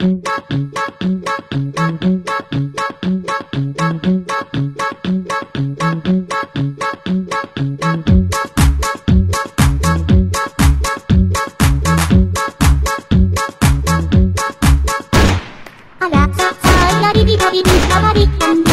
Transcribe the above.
あらささいなりびたりびたわり